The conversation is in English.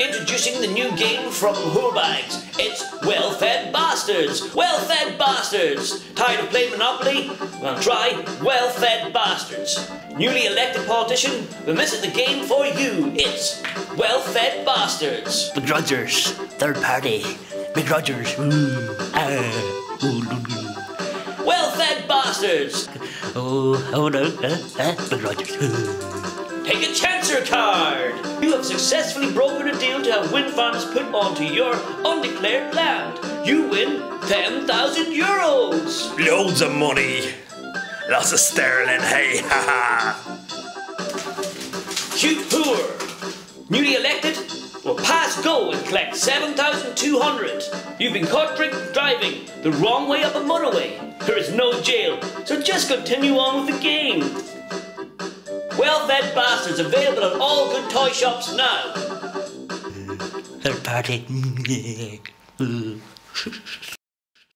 Introducing the new game from Hoorbags. It's Well-Fed Bastards. Well-Fed Bastards. Tired of playing Monopoly? Well, try Well-Fed Bastards. Newly elected politician, we're missing the game for you. It's Well-Fed Bastards. Begrudgers, third party. Begrudgers. Ah. Ooh, loo, loo. Well-Fed Bastards. Oh, oh no. Uh, uh, begrudgers. Take a Chancer card! You have successfully brokered a deal to have wind farms put onto your undeclared land. You win 10,000 euros! Loads of money. Lots of sterling, hey, ha ha. Cute poor. Newly elected? Well, pass go and collect 7,200. You've been caught drink driving the wrong way up a motorway. There is no jail, so just continue on with the game. Well-fed bastards available at all good toy shops now. Third party. Ooh.